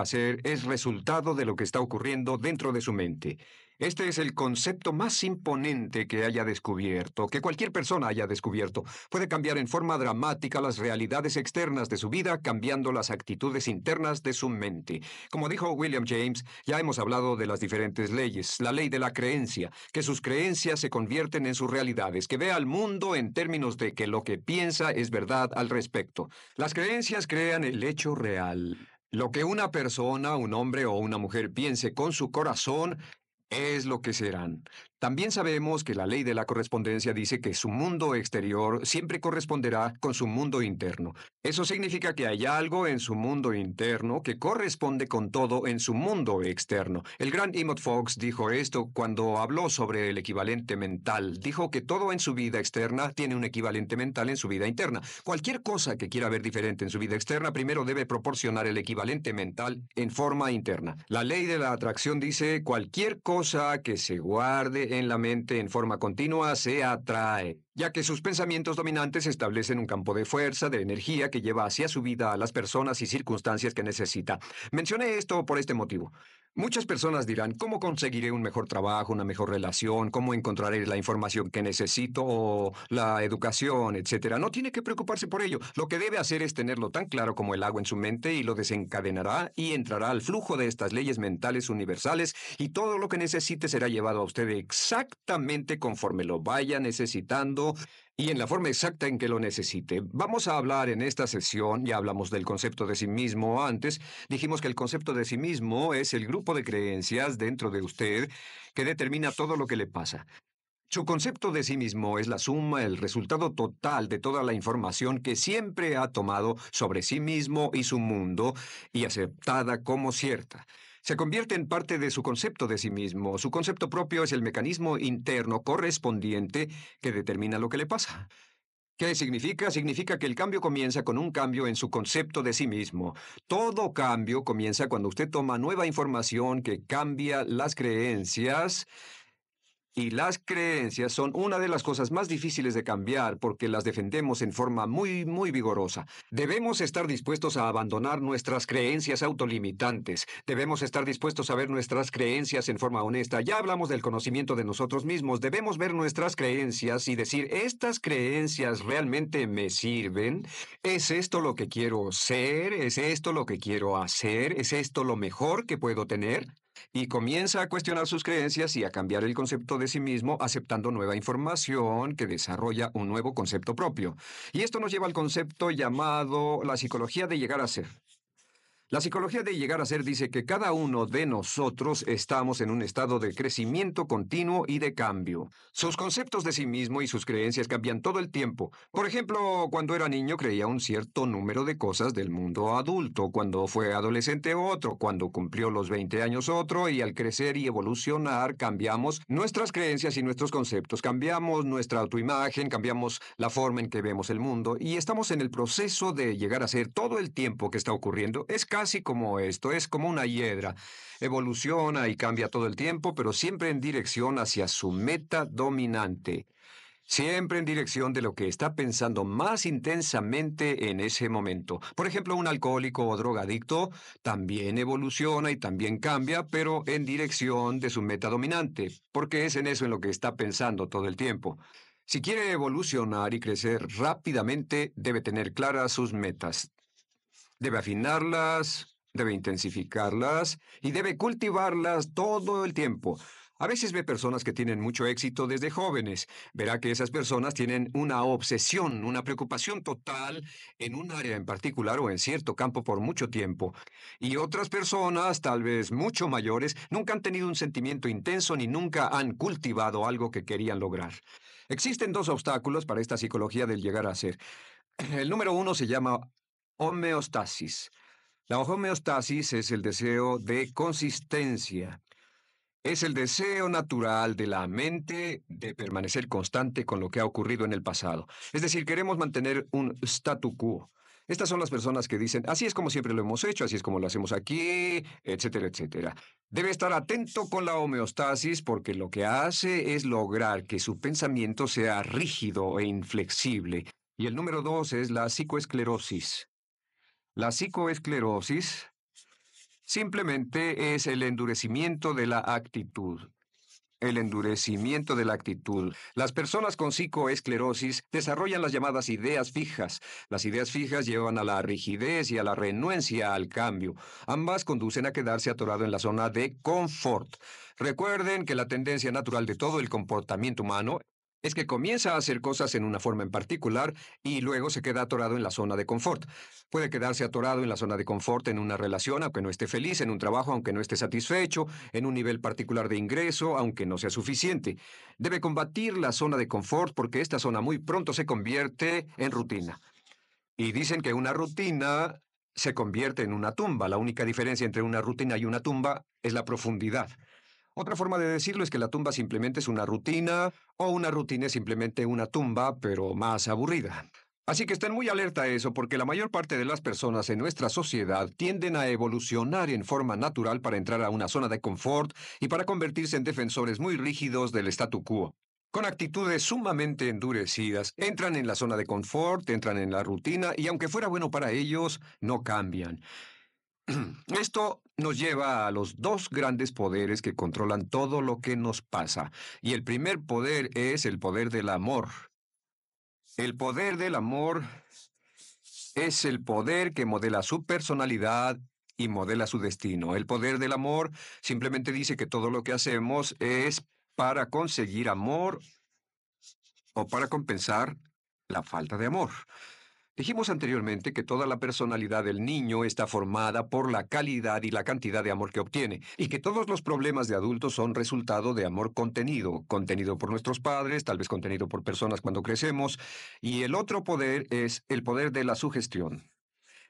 hacer es resultado de lo que está ocurriendo dentro de su mente. Este es el concepto más imponente que haya descubierto, que cualquier persona haya descubierto. Puede cambiar en forma dramática las realidades externas de su vida, cambiando las actitudes internas de su mente. Como dijo William James, ya hemos hablado de las diferentes leyes. La ley de la creencia, que sus creencias se convierten en sus realidades, que ve al mundo en términos de que lo que piensa es verdad al respecto. Las creencias crean el hecho real. Lo que una persona, un hombre o una mujer piense con su corazón es lo que serán. También sabemos que la ley de la correspondencia dice que su mundo exterior siempre corresponderá con su mundo interno. Eso significa que hay algo en su mundo interno que corresponde con todo en su mundo externo. El gran Emmett Fox dijo esto cuando habló sobre el equivalente mental. Dijo que todo en su vida externa tiene un equivalente mental en su vida interna. Cualquier cosa que quiera ver diferente en su vida externa primero debe proporcionar el equivalente mental en forma interna. La ley de la atracción dice cualquier cosa que se guarde en la mente en forma continua se atrae, ya que sus pensamientos dominantes establecen un campo de fuerza, de energía que lleva hacia su vida a las personas y circunstancias que necesita. Mencioné esto por este motivo. Muchas personas dirán, ¿cómo conseguiré un mejor trabajo, una mejor relación? ¿Cómo encontraré la información que necesito la educación, etcétera? No tiene que preocuparse por ello. Lo que debe hacer es tenerlo tan claro como el agua en su mente y lo desencadenará y entrará al flujo de estas leyes mentales universales y todo lo que necesite será llevado a usted exactamente conforme lo vaya necesitando y en la forma exacta en que lo necesite. Vamos a hablar en esta sesión, ya hablamos del concepto de sí mismo antes, dijimos que el concepto de sí mismo es el grupo de creencias dentro de usted que determina todo lo que le pasa. Su concepto de sí mismo es la suma, el resultado total de toda la información que siempre ha tomado sobre sí mismo y su mundo y aceptada como cierta se convierte en parte de su concepto de sí mismo. Su concepto propio es el mecanismo interno correspondiente que determina lo que le pasa. ¿Qué significa? Significa que el cambio comienza con un cambio en su concepto de sí mismo. Todo cambio comienza cuando usted toma nueva información que cambia las creencias y las creencias son una de las cosas más difíciles de cambiar porque las defendemos en forma muy, muy vigorosa. Debemos estar dispuestos a abandonar nuestras creencias autolimitantes. Debemos estar dispuestos a ver nuestras creencias en forma honesta. Ya hablamos del conocimiento de nosotros mismos. Debemos ver nuestras creencias y decir, ¿estas creencias realmente me sirven? ¿Es esto lo que quiero ser? ¿Es esto lo que quiero hacer? ¿Es esto lo mejor que puedo tener? Y comienza a cuestionar sus creencias y a cambiar el concepto de sí mismo aceptando nueva información que desarrolla un nuevo concepto propio. Y esto nos lleva al concepto llamado la psicología de llegar a ser. La psicología de llegar a ser dice que cada uno de nosotros estamos en un estado de crecimiento continuo y de cambio. Sus conceptos de sí mismo y sus creencias cambian todo el tiempo. Por ejemplo, cuando era niño creía un cierto número de cosas del mundo adulto, cuando fue adolescente otro, cuando cumplió los 20 años otro, y al crecer y evolucionar cambiamos nuestras creencias y nuestros conceptos, cambiamos nuestra autoimagen, cambiamos la forma en que vemos el mundo, y estamos en el proceso de llegar a ser todo el tiempo que está ocurriendo. Es casi como esto, es como una hiedra. Evoluciona y cambia todo el tiempo, pero siempre en dirección hacia su meta dominante. Siempre en dirección de lo que está pensando más intensamente en ese momento. Por ejemplo, un alcohólico o drogadicto también evoluciona y también cambia, pero en dirección de su meta dominante, porque es en eso en lo que está pensando todo el tiempo. Si quiere evolucionar y crecer rápidamente, debe tener claras sus metas. Debe afinarlas, debe intensificarlas y debe cultivarlas todo el tiempo. A veces ve personas que tienen mucho éxito desde jóvenes. Verá que esas personas tienen una obsesión, una preocupación total en un área en particular o en cierto campo por mucho tiempo. Y otras personas, tal vez mucho mayores, nunca han tenido un sentimiento intenso ni nunca han cultivado algo que querían lograr. Existen dos obstáculos para esta psicología del llegar a ser. El número uno se llama Homeostasis. La homeostasis es el deseo de consistencia. Es el deseo natural de la mente de permanecer constante con lo que ha ocurrido en el pasado. Es decir, queremos mantener un statu quo. Estas son las personas que dicen, así es como siempre lo hemos hecho, así es como lo hacemos aquí, etcétera, etcétera. Debe estar atento con la homeostasis porque lo que hace es lograr que su pensamiento sea rígido e inflexible. Y el número dos es la psicoesclerosis. La psicoesclerosis Simplemente es el endurecimiento de la actitud. El endurecimiento de la actitud. Las personas con psicoesclerosis desarrollan las llamadas ideas fijas. Las ideas fijas llevan a la rigidez y a la renuencia al cambio. Ambas conducen a quedarse atorado en la zona de confort. Recuerden que la tendencia natural de todo el comportamiento humano es que comienza a hacer cosas en una forma en particular y luego se queda atorado en la zona de confort. Puede quedarse atorado en la zona de confort en una relación, aunque no esté feliz, en un trabajo, aunque no esté satisfecho, en un nivel particular de ingreso, aunque no sea suficiente. Debe combatir la zona de confort porque esta zona muy pronto se convierte en rutina. Y dicen que una rutina se convierte en una tumba. La única diferencia entre una rutina y una tumba es la profundidad. Otra forma de decirlo es que la tumba simplemente es una rutina o una rutina es simplemente una tumba, pero más aburrida. Así que estén muy alerta a eso porque la mayor parte de las personas en nuestra sociedad tienden a evolucionar en forma natural para entrar a una zona de confort y para convertirse en defensores muy rígidos del statu quo. Con actitudes sumamente endurecidas, entran en la zona de confort, entran en la rutina y aunque fuera bueno para ellos, no cambian. Esto nos lleva a los dos grandes poderes que controlan todo lo que nos pasa. Y el primer poder es el poder del amor. El poder del amor es el poder que modela su personalidad y modela su destino. El poder del amor simplemente dice que todo lo que hacemos es para conseguir amor o para compensar la falta de amor. Dijimos anteriormente que toda la personalidad del niño está formada por la calidad y la cantidad de amor que obtiene, y que todos los problemas de adultos son resultado de amor contenido, contenido por nuestros padres, tal vez contenido por personas cuando crecemos, y el otro poder es el poder de la sugestión.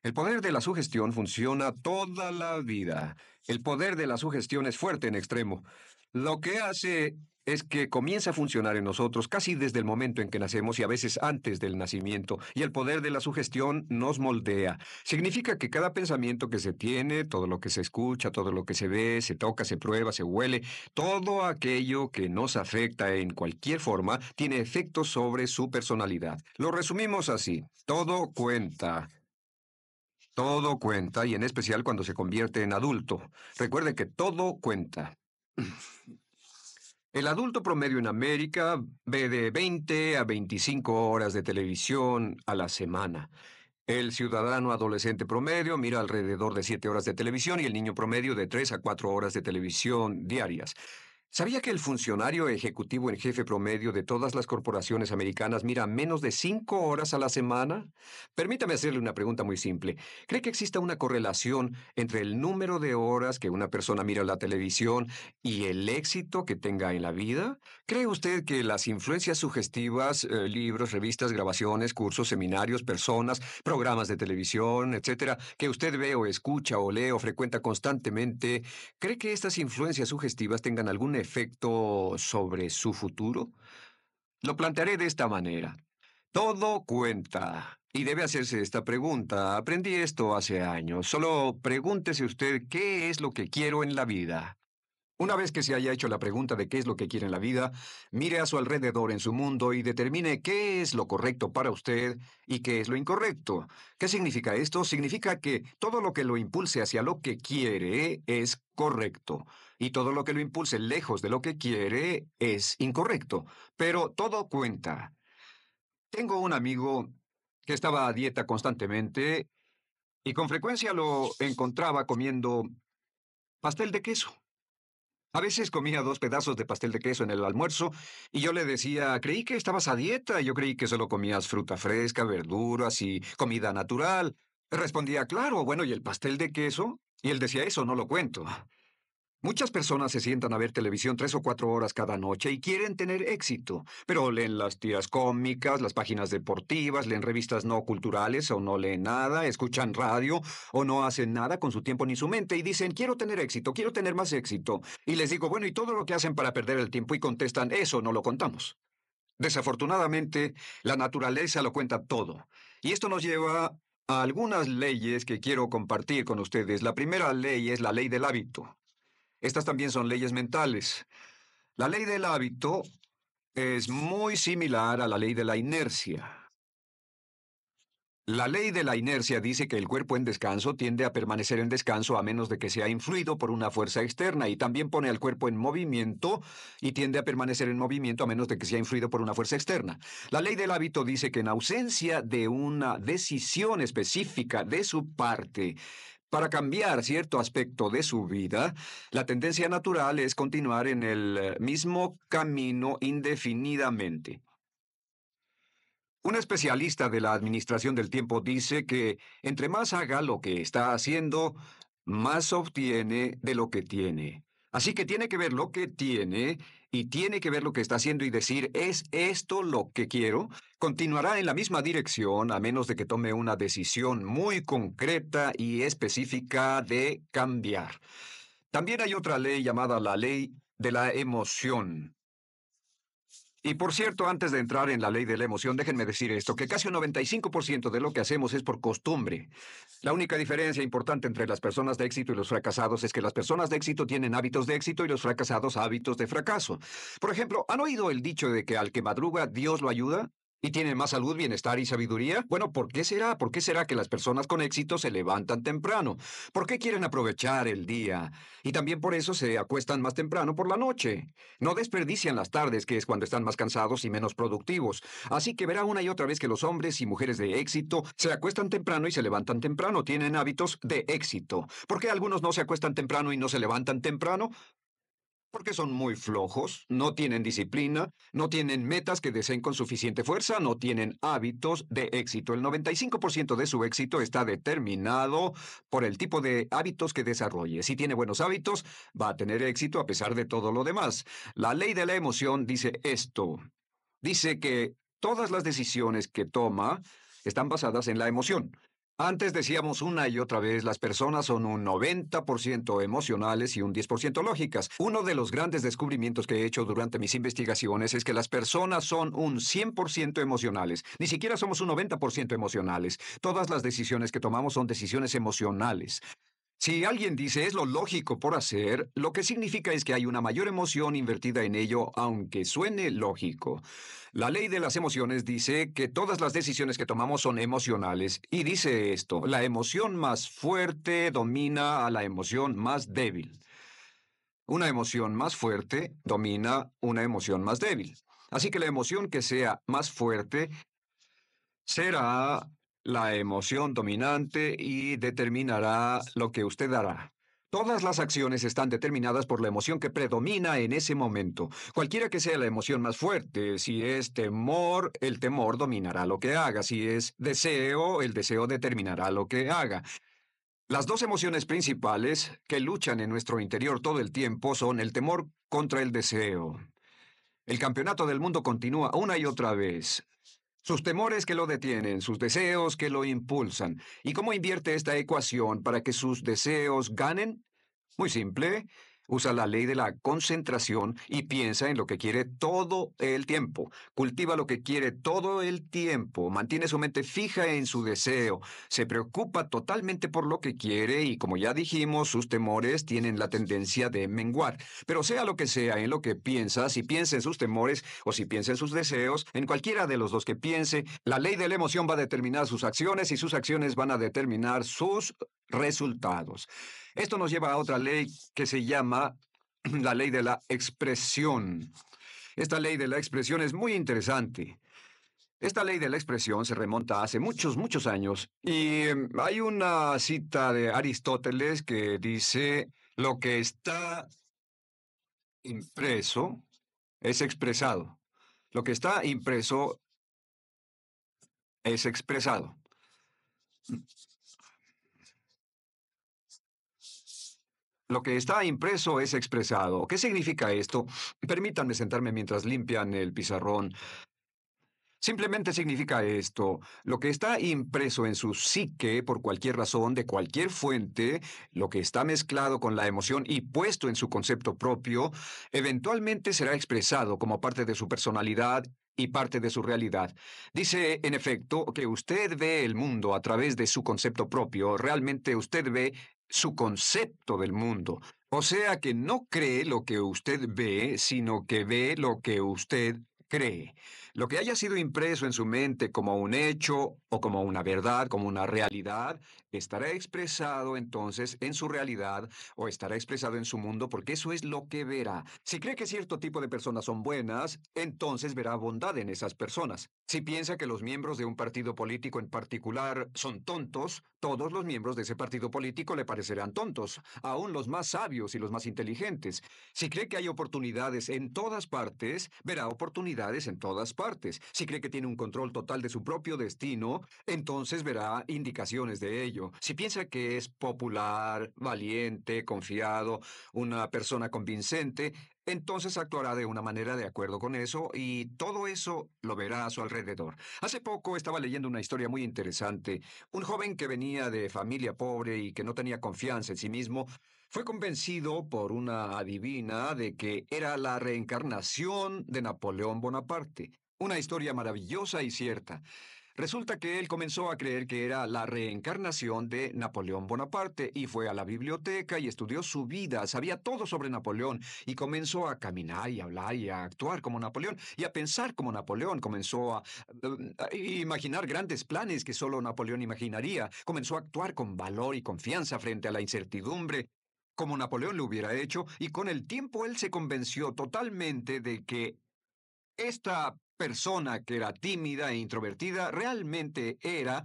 El poder de la sugestión funciona toda la vida. El poder de la sugestión es fuerte en extremo. Lo que hace es que comienza a funcionar en nosotros casi desde el momento en que nacemos y a veces antes del nacimiento, y el poder de la sugestión nos moldea. Significa que cada pensamiento que se tiene, todo lo que se escucha, todo lo que se ve, se toca, se prueba, se huele, todo aquello que nos afecta en cualquier forma, tiene efectos sobre su personalidad. Lo resumimos así, todo cuenta. Todo cuenta, y en especial cuando se convierte en adulto. Recuerde que todo cuenta. El adulto promedio en América ve de 20 a 25 horas de televisión a la semana. El ciudadano adolescente promedio mira alrededor de 7 horas de televisión y el niño promedio de 3 a 4 horas de televisión diarias. ¿Sabía que el funcionario ejecutivo en jefe promedio de todas las corporaciones americanas mira menos de cinco horas a la semana? Permítame hacerle una pregunta muy simple. ¿Cree que exista una correlación entre el número de horas que una persona mira la televisión y el éxito que tenga en la vida? ¿Cree usted que las influencias sugestivas, eh, libros, revistas, grabaciones, cursos, seminarios, personas, programas de televisión, etcétera, que usted ve o escucha o lee o frecuenta constantemente, cree que estas influencias sugestivas tengan algún efecto sobre su futuro? Lo plantearé de esta manera. Todo cuenta. Y debe hacerse esta pregunta. Aprendí esto hace años. Solo pregúntese usted qué es lo que quiero en la vida. Una vez que se haya hecho la pregunta de qué es lo que quiere en la vida, mire a su alrededor en su mundo y determine qué es lo correcto para usted y qué es lo incorrecto. ¿Qué significa esto? Significa que todo lo que lo impulse hacia lo que quiere es correcto y todo lo que lo impulse lejos de lo que quiere es incorrecto. Pero todo cuenta. Tengo un amigo que estaba a dieta constantemente y con frecuencia lo encontraba comiendo pastel de queso. A veces comía dos pedazos de pastel de queso en el almuerzo y yo le decía, creí que estabas a dieta, yo creí que solo comías fruta fresca, verduras y comida natural. Respondía, claro, bueno, ¿y el pastel de queso? Y él decía, eso no lo cuento. Muchas personas se sientan a ver televisión tres o cuatro horas cada noche y quieren tener éxito, pero leen las tiras cómicas, las páginas deportivas, leen revistas no culturales o no leen nada, escuchan radio o no hacen nada con su tiempo ni su mente y dicen, quiero tener éxito, quiero tener más éxito. Y les digo, bueno, ¿y todo lo que hacen para perder el tiempo? Y contestan, eso no lo contamos. Desafortunadamente, la naturaleza lo cuenta todo. Y esto nos lleva a algunas leyes que quiero compartir con ustedes. La primera ley es la ley del hábito. Estas también son leyes mentales. La ley del hábito es muy similar a la ley de la inercia. La ley de la inercia dice que el cuerpo en descanso tiende a permanecer en descanso a menos de que sea influido por una fuerza externa y también pone al cuerpo en movimiento y tiende a permanecer en movimiento a menos de que sea influido por una fuerza externa. La ley del hábito dice que en ausencia de una decisión específica de su parte, para cambiar cierto aspecto de su vida, la tendencia natural es continuar en el mismo camino indefinidamente. Un especialista de la administración del tiempo dice que entre más haga lo que está haciendo, más obtiene de lo que tiene. Así que tiene que ver lo que tiene y tiene que ver lo que está haciendo y decir, ¿es esto lo que quiero? Continuará en la misma dirección a menos de que tome una decisión muy concreta y específica de cambiar. También hay otra ley llamada la ley de la emoción. Y por cierto, antes de entrar en la ley de la emoción, déjenme decir esto, que casi un 95% de lo que hacemos es por costumbre. La única diferencia importante entre las personas de éxito y los fracasados es que las personas de éxito tienen hábitos de éxito y los fracasados hábitos de fracaso. Por ejemplo, ¿han oído el dicho de que al que madruga Dios lo ayuda? ¿Y tienen más salud, bienestar y sabiduría? Bueno, ¿por qué será? ¿Por qué será que las personas con éxito se levantan temprano? ¿Por qué quieren aprovechar el día? Y también por eso se acuestan más temprano por la noche. No desperdician las tardes, que es cuando están más cansados y menos productivos. Así que verá una y otra vez que los hombres y mujeres de éxito se acuestan temprano y se levantan temprano. Tienen hábitos de éxito. ¿Por qué algunos no se acuestan temprano y no se levantan temprano? Porque son muy flojos, no tienen disciplina, no tienen metas que deseen con suficiente fuerza, no tienen hábitos de éxito. El 95% de su éxito está determinado por el tipo de hábitos que desarrolle. Si tiene buenos hábitos, va a tener éxito a pesar de todo lo demás. La ley de la emoción dice esto. Dice que todas las decisiones que toma están basadas en la emoción. Antes decíamos una y otra vez, las personas son un 90% emocionales y un 10% lógicas. Uno de los grandes descubrimientos que he hecho durante mis investigaciones es que las personas son un 100% emocionales. Ni siquiera somos un 90% emocionales. Todas las decisiones que tomamos son decisiones emocionales. Si alguien dice es lo lógico por hacer, lo que significa es que hay una mayor emoción invertida en ello, aunque suene lógico. La ley de las emociones dice que todas las decisiones que tomamos son emocionales y dice esto, la emoción más fuerte domina a la emoción más débil. Una emoción más fuerte domina una emoción más débil. Así que la emoción que sea más fuerte será la emoción dominante y determinará lo que usted hará. Todas las acciones están determinadas por la emoción que predomina en ese momento. Cualquiera que sea la emoción más fuerte, si es temor, el temor dominará lo que haga. Si es deseo, el deseo determinará lo que haga. Las dos emociones principales que luchan en nuestro interior todo el tiempo son el temor contra el deseo. El campeonato del mundo continúa una y otra vez. Sus temores que lo detienen, sus deseos que lo impulsan. ¿Y cómo invierte esta ecuación para que sus deseos ganen? Muy simple. Usa la ley de la concentración y piensa en lo que quiere todo el tiempo. Cultiva lo que quiere todo el tiempo. Mantiene su mente fija en su deseo. Se preocupa totalmente por lo que quiere y, como ya dijimos, sus temores tienen la tendencia de menguar. Pero sea lo que sea en lo que piensa, si piensa en sus temores o si piensa en sus deseos, en cualquiera de los dos que piense, la ley de la emoción va a determinar sus acciones y sus acciones van a determinar sus resultados. Esto nos lleva a otra ley que se llama la ley de la expresión. Esta ley de la expresión es muy interesante. Esta ley de la expresión se remonta hace muchos, muchos años y em, hay una cita de Aristóteles que dice, lo que está impreso es expresado. Lo que está impreso es expresado. Lo que está impreso es expresado. ¿Qué significa esto? Permítanme sentarme mientras limpian el pizarrón. Simplemente significa esto. Lo que está impreso en su psique por cualquier razón, de cualquier fuente, lo que está mezclado con la emoción y puesto en su concepto propio, eventualmente será expresado como parte de su personalidad y parte de su realidad. Dice, en efecto, que usted ve el mundo a través de su concepto propio. Realmente usted ve su concepto del mundo. O sea que no cree lo que usted ve, sino que ve lo que usted cree. Lo que haya sido impreso en su mente como un hecho o como una verdad, como una realidad, estará expresado entonces en su realidad o estará expresado en su mundo porque eso es lo que verá. Si cree que cierto tipo de personas son buenas, entonces verá bondad en esas personas. Si piensa que los miembros de un partido político en particular son tontos, todos los miembros de ese partido político le parecerán tontos, aún los más sabios y los más inteligentes. Si cree que hay oportunidades en todas partes, verá oportunidades en todas partes. Si cree que tiene un control total de su propio destino, entonces verá indicaciones de ello. Si piensa que es popular, valiente, confiado, una persona convincente, entonces actuará de una manera de acuerdo con eso y todo eso lo verá a su alrededor. Hace poco estaba leyendo una historia muy interesante. Un joven que venía de familia pobre y que no tenía confianza en sí mismo fue convencido por una adivina de que era la reencarnación de Napoleón Bonaparte. Una historia maravillosa y cierta. Resulta que él comenzó a creer que era la reencarnación de Napoleón Bonaparte y fue a la biblioteca y estudió su vida, sabía todo sobre Napoleón y comenzó a caminar y hablar y a actuar como Napoleón y a pensar como Napoleón, comenzó a, a imaginar grandes planes que solo Napoleón imaginaría, comenzó a actuar con valor y confianza frente a la incertidumbre como Napoleón lo hubiera hecho, y con el tiempo él se convenció totalmente de que esta persona que era tímida e introvertida realmente era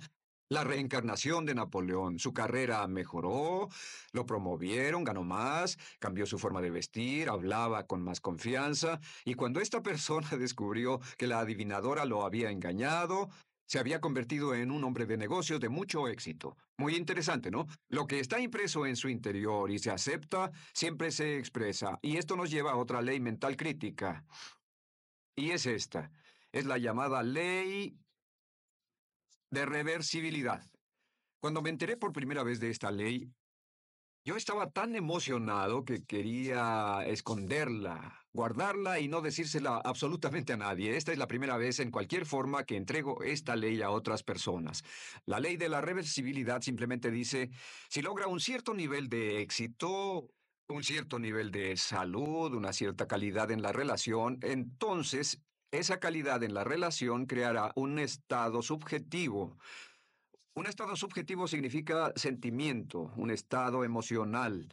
la reencarnación de Napoleón. Su carrera mejoró, lo promovieron, ganó más, cambió su forma de vestir, hablaba con más confianza, y cuando esta persona descubrió que la adivinadora lo había engañado, se había convertido en un hombre de negocios de mucho éxito. Muy interesante, ¿no? Lo que está impreso en su interior y se acepta, siempre se expresa. Y esto nos lleva a otra ley mental crítica. Y es esta. Es la llamada ley de reversibilidad. Cuando me enteré por primera vez de esta ley, yo estaba tan emocionado que quería esconderla, guardarla y no decírsela absolutamente a nadie. Esta es la primera vez en cualquier forma que entrego esta ley a otras personas. La ley de la reversibilidad simplemente dice, si logra un cierto nivel de éxito, un cierto nivel de salud, una cierta calidad en la relación, entonces esa calidad en la relación creará un estado subjetivo un estado subjetivo significa sentimiento, un estado emocional.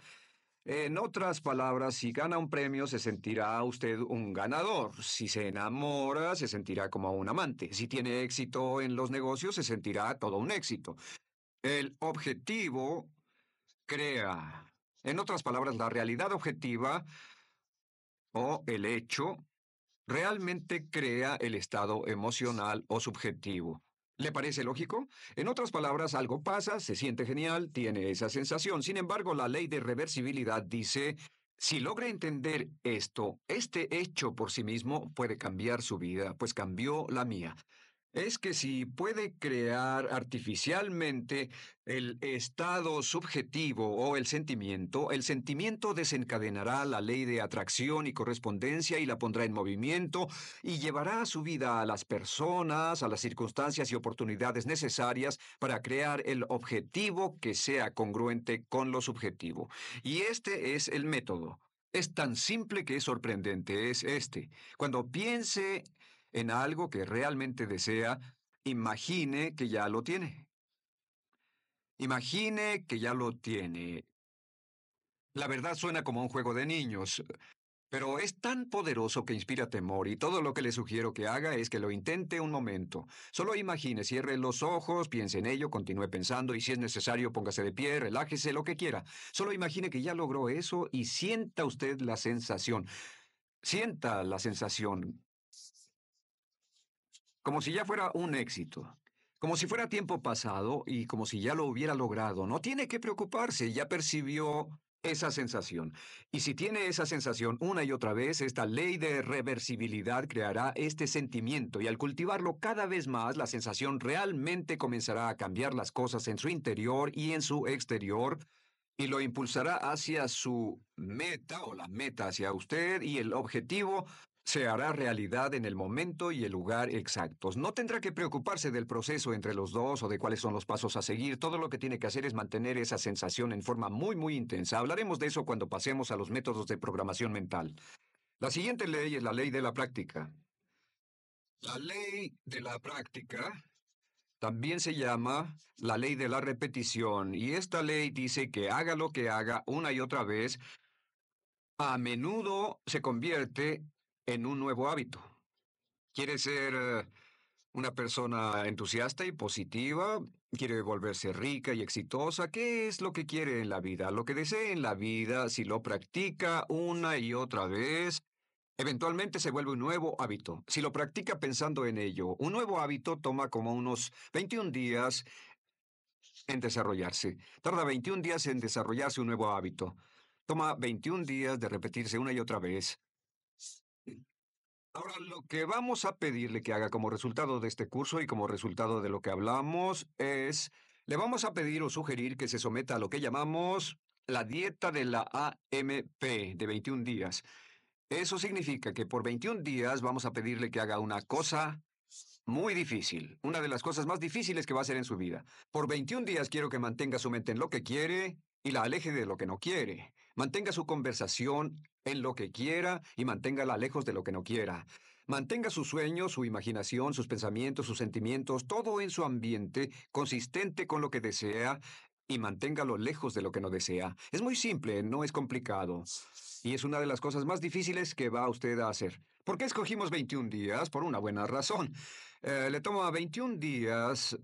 En otras palabras, si gana un premio, se sentirá usted un ganador. Si se enamora, se sentirá como un amante. Si tiene éxito en los negocios, se sentirá todo un éxito. El objetivo crea. En otras palabras, la realidad objetiva o el hecho realmente crea el estado emocional o subjetivo. ¿Le parece lógico? En otras palabras, algo pasa, se siente genial, tiene esa sensación. Sin embargo, la ley de reversibilidad dice, si logra entender esto, este hecho por sí mismo puede cambiar su vida, pues cambió la mía es que si puede crear artificialmente el estado subjetivo o el sentimiento, el sentimiento desencadenará la ley de atracción y correspondencia y la pondrá en movimiento y llevará a su vida a las personas, a las circunstancias y oportunidades necesarias para crear el objetivo que sea congruente con lo subjetivo. Y este es el método. Es tan simple que es sorprendente, es este. Cuando piense en algo que realmente desea, imagine que ya lo tiene. Imagine que ya lo tiene. La verdad suena como un juego de niños, pero es tan poderoso que inspira temor y todo lo que le sugiero que haga es que lo intente un momento. Solo imagine, cierre los ojos, piense en ello, continúe pensando y si es necesario póngase de pie, relájese, lo que quiera. Solo imagine que ya logró eso y sienta usted la sensación. Sienta la sensación como si ya fuera un éxito, como si fuera tiempo pasado y como si ya lo hubiera logrado. No tiene que preocuparse, ya percibió esa sensación. Y si tiene esa sensación una y otra vez, esta ley de reversibilidad creará este sentimiento y al cultivarlo cada vez más, la sensación realmente comenzará a cambiar las cosas en su interior y en su exterior y lo impulsará hacia su meta o la meta hacia usted y el objetivo se hará realidad en el momento y el lugar exactos. No tendrá que preocuparse del proceso entre los dos o de cuáles son los pasos a seguir. Todo lo que tiene que hacer es mantener esa sensación en forma muy, muy intensa. Hablaremos de eso cuando pasemos a los métodos de programación mental. La siguiente ley es la ley de la práctica. La ley de la práctica también se llama la ley de la repetición y esta ley dice que haga lo que haga una y otra vez, a menudo se convierte en un nuevo hábito. ¿Quiere ser eh, una persona entusiasta y positiva? ¿Quiere volverse rica y exitosa? ¿Qué es lo que quiere en la vida? Lo que desee en la vida, si lo practica una y otra vez, Eventualmente se vuelve un nuevo hábito. Si lo practica pensando en ello, un nuevo hábito toma como unos 21 días en desarrollarse. Tarda 21 días en desarrollarse un nuevo hábito. Toma 21 días de repetirse una y otra vez. Ahora, lo que vamos a pedirle que haga como resultado de este curso y como resultado de lo que hablamos es, le vamos a pedir o sugerir que se someta a lo que llamamos la dieta de la AMP de 21 días. Eso significa que por 21 días vamos a pedirle que haga una cosa muy difícil, una de las cosas más difíciles que va a hacer en su vida. Por 21 días quiero que mantenga su mente en lo que quiere y la aleje de lo que no quiere. Mantenga su conversación en lo que quiera y manténgala lejos de lo que no quiera. Mantenga sus sueños, su imaginación, sus pensamientos, sus sentimientos, todo en su ambiente, consistente con lo que desea, y manténgalo lejos de lo que no desea. Es muy simple, no es complicado. Y es una de las cosas más difíciles que va usted a hacer. ¿Por qué escogimos 21 días? Por una buena razón. Eh, le toma 21 días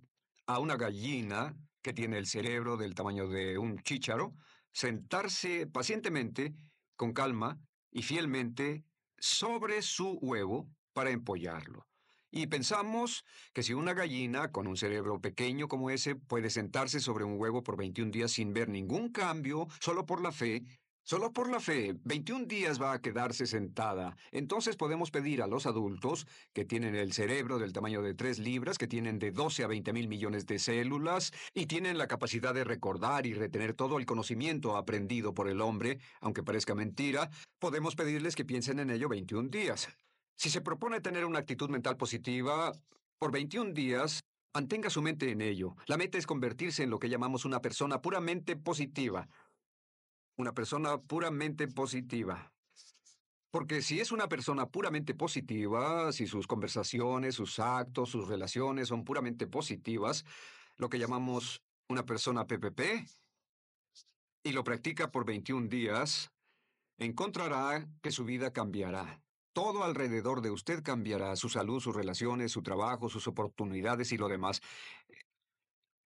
a una gallina que tiene el cerebro del tamaño de un chícharo sentarse pacientemente, con calma y fielmente sobre su huevo para empollarlo. Y pensamos que si una gallina con un cerebro pequeño como ese puede sentarse sobre un huevo por 21 días sin ver ningún cambio, solo por la fe, Solo por la fe, 21 días va a quedarse sentada. Entonces podemos pedir a los adultos, que tienen el cerebro del tamaño de 3 libras, que tienen de 12 a 20 mil millones de células, y tienen la capacidad de recordar y retener todo el conocimiento aprendido por el hombre, aunque parezca mentira, podemos pedirles que piensen en ello 21 días. Si se propone tener una actitud mental positiva, por 21 días, mantenga su mente en ello. La meta es convertirse en lo que llamamos una persona puramente positiva una persona puramente positiva. Porque si es una persona puramente positiva, si sus conversaciones, sus actos, sus relaciones son puramente positivas, lo que llamamos una persona PPP, y lo practica por 21 días, encontrará que su vida cambiará. Todo alrededor de usted cambiará, su salud, sus relaciones, su trabajo, sus oportunidades y lo demás.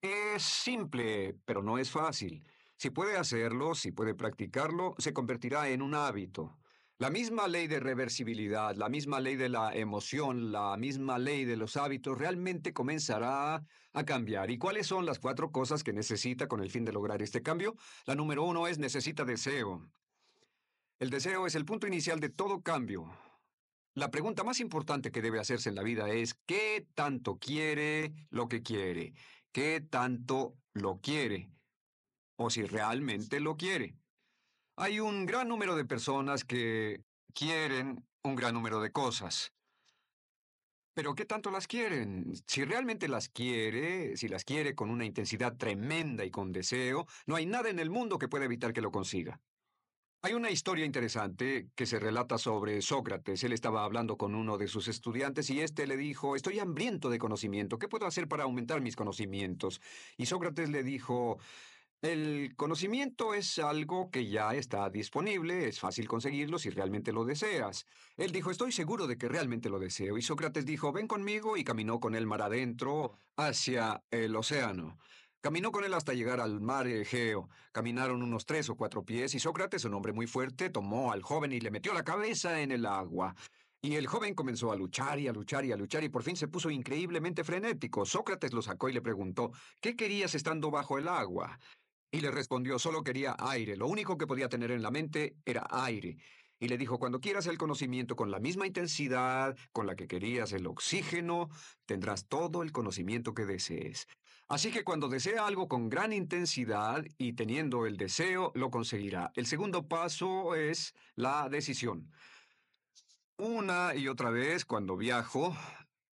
Es simple, pero no es fácil. Si puede hacerlo, si puede practicarlo, se convertirá en un hábito. La misma ley de reversibilidad, la misma ley de la emoción, la misma ley de los hábitos realmente comenzará a cambiar. ¿Y cuáles son las cuatro cosas que necesita con el fin de lograr este cambio? La número uno es necesita deseo. El deseo es el punto inicial de todo cambio. La pregunta más importante que debe hacerse en la vida es ¿qué tanto quiere lo que quiere? ¿Qué tanto lo quiere? O si realmente lo quiere. Hay un gran número de personas que quieren un gran número de cosas. Pero ¿qué tanto las quieren? Si realmente las quiere, si las quiere con una intensidad tremenda y con deseo, no hay nada en el mundo que pueda evitar que lo consiga. Hay una historia interesante que se relata sobre Sócrates. Él estaba hablando con uno de sus estudiantes y éste le dijo, estoy hambriento de conocimiento, ¿qué puedo hacer para aumentar mis conocimientos? Y Sócrates le dijo, el conocimiento es algo que ya está disponible, es fácil conseguirlo si realmente lo deseas. Él dijo, estoy seguro de que realmente lo deseo. Y Sócrates dijo, ven conmigo y caminó con él mar adentro hacia el océano. Caminó con él hasta llegar al mar Egeo. Caminaron unos tres o cuatro pies y Sócrates, un hombre muy fuerte, tomó al joven y le metió la cabeza en el agua. Y el joven comenzó a luchar y a luchar y a luchar y por fin se puso increíblemente frenético. Sócrates lo sacó y le preguntó, ¿qué querías estando bajo el agua? Y le respondió, solo quería aire. Lo único que podía tener en la mente era aire. Y le dijo, cuando quieras el conocimiento con la misma intensidad con la que querías el oxígeno, tendrás todo el conocimiento que desees. Así que cuando desea algo con gran intensidad y teniendo el deseo, lo conseguirá. El segundo paso es la decisión. Una y otra vez, cuando viajo,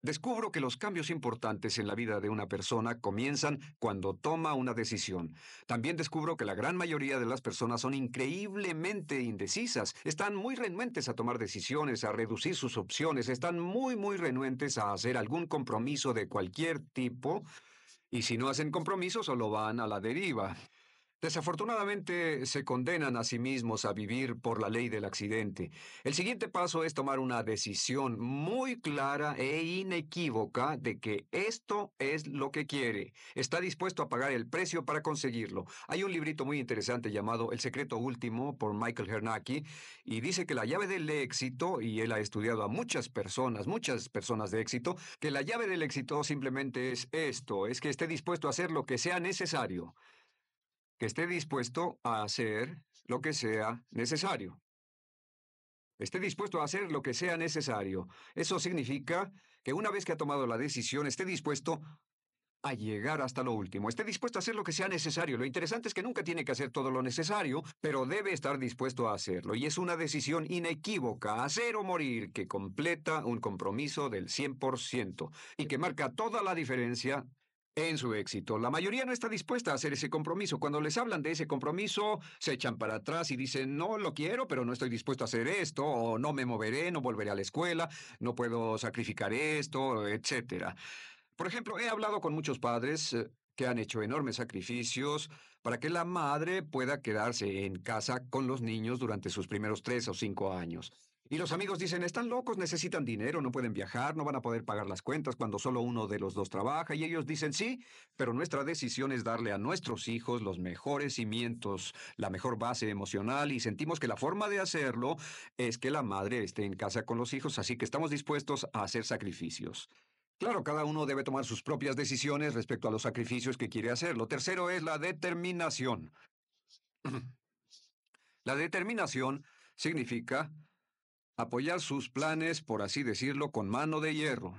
Descubro que los cambios importantes en la vida de una persona comienzan cuando toma una decisión. También descubro que la gran mayoría de las personas son increíblemente indecisas, están muy renuentes a tomar decisiones, a reducir sus opciones, están muy, muy renuentes a hacer algún compromiso de cualquier tipo, y si no hacen compromiso solo van a la deriva. Desafortunadamente se condenan a sí mismos a vivir por la ley del accidente. El siguiente paso es tomar una decisión muy clara e inequívoca de que esto es lo que quiere. Está dispuesto a pagar el precio para conseguirlo. Hay un librito muy interesante llamado El secreto último por Michael Hernacki y dice que la llave del éxito, y él ha estudiado a muchas personas, muchas personas de éxito, que la llave del éxito simplemente es esto, es que esté dispuesto a hacer lo que sea necesario que esté dispuesto a hacer lo que sea necesario. Esté dispuesto a hacer lo que sea necesario. Eso significa que una vez que ha tomado la decisión, esté dispuesto a llegar hasta lo último. Esté dispuesto a hacer lo que sea necesario. Lo interesante es que nunca tiene que hacer todo lo necesario, pero debe estar dispuesto a hacerlo. Y es una decisión inequívoca, hacer o morir, que completa un compromiso del 100% y que marca toda la diferencia en su éxito. La mayoría no está dispuesta a hacer ese compromiso. Cuando les hablan de ese compromiso, se echan para atrás y dicen, no lo quiero, pero no estoy dispuesto a hacer esto, o no me moveré, no volveré a la escuela, no puedo sacrificar esto, etc. Por ejemplo, he hablado con muchos padres eh, que han hecho enormes sacrificios para que la madre pueda quedarse en casa con los niños durante sus primeros tres o cinco años. Y los amigos dicen, están locos, necesitan dinero, no pueden viajar, no van a poder pagar las cuentas cuando solo uno de los dos trabaja. Y ellos dicen, sí, pero nuestra decisión es darle a nuestros hijos los mejores cimientos, la mejor base emocional y sentimos que la forma de hacerlo es que la madre esté en casa con los hijos, así que estamos dispuestos a hacer sacrificios. Claro, cada uno debe tomar sus propias decisiones respecto a los sacrificios que quiere hacer. Lo tercero es la determinación. La determinación significa apoyar sus planes, por así decirlo, con mano de hierro.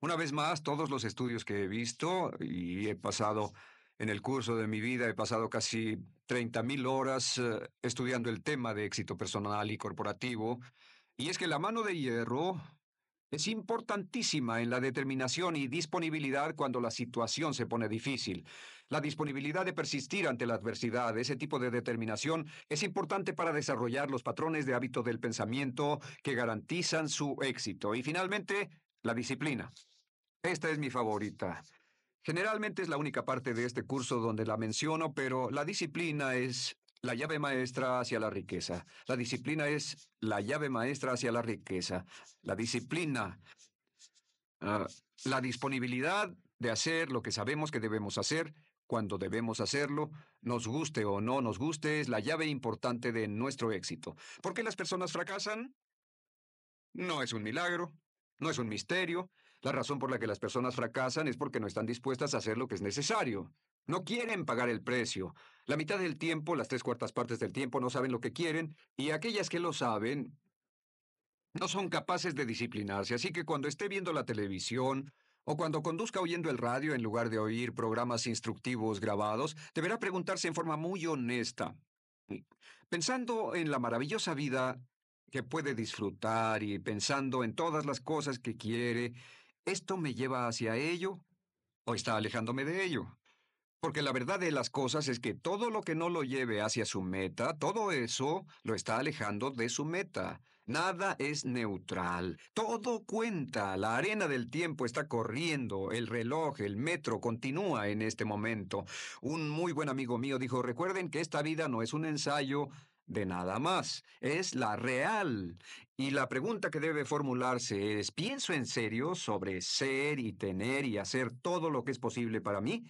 Una vez más, todos los estudios que he visto, y he pasado en el curso de mi vida, he pasado casi 30.000 horas eh, estudiando el tema de éxito personal y corporativo, y es que la mano de hierro es importantísima en la determinación y disponibilidad cuando la situación se pone difícil. La disponibilidad de persistir ante la adversidad, ese tipo de determinación, es importante para desarrollar los patrones de hábito del pensamiento que garantizan su éxito. Y finalmente, la disciplina. Esta es mi favorita. Generalmente es la única parte de este curso donde la menciono, pero la disciplina es la llave maestra hacia la riqueza. La disciplina es la llave maestra hacia la riqueza. La disciplina, ah, la disponibilidad de hacer lo que sabemos que debemos hacer cuando debemos hacerlo, nos guste o no nos guste, es la llave importante de nuestro éxito. ¿Por qué las personas fracasan? No es un milagro, no es un misterio. La razón por la que las personas fracasan es porque no están dispuestas a hacer lo que es necesario. No quieren pagar el precio. La mitad del tiempo, las tres cuartas partes del tiempo, no saben lo que quieren, y aquellas que lo saben no son capaces de disciplinarse. Así que cuando esté viendo la televisión, o cuando conduzca oyendo el radio en lugar de oír programas instructivos grabados, deberá preguntarse en forma muy honesta, pensando en la maravillosa vida que puede disfrutar y pensando en todas las cosas que quiere, ¿esto me lleva hacia ello o está alejándome de ello? Porque la verdad de las cosas es que todo lo que no lo lleve hacia su meta, todo eso lo está alejando de su meta. Nada es neutral. Todo cuenta. La arena del tiempo está corriendo. El reloj, el metro continúa en este momento. Un muy buen amigo mío dijo, recuerden que esta vida no es un ensayo de nada más. Es la real. Y la pregunta que debe formularse es, ¿pienso en serio sobre ser y tener y hacer todo lo que es posible para mí?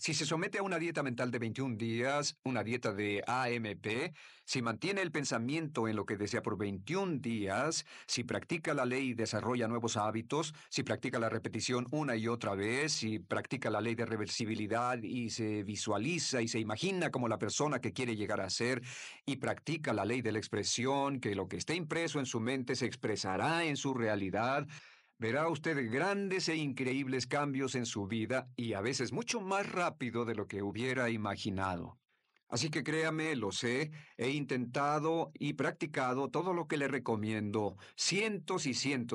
Si se somete a una dieta mental de 21 días, una dieta de AMP, si mantiene el pensamiento en lo que desea por 21 días, si practica la ley y desarrolla nuevos hábitos, si practica la repetición una y otra vez, si practica la ley de reversibilidad y se visualiza y se imagina como la persona que quiere llegar a ser, y practica la ley de la expresión, que lo que esté impreso en su mente se expresará en su realidad, verá usted grandes e increíbles cambios en su vida y a veces mucho más rápido de lo que hubiera imaginado. Así que créame, lo sé, he intentado y practicado todo lo que le recomiendo cientos y cientos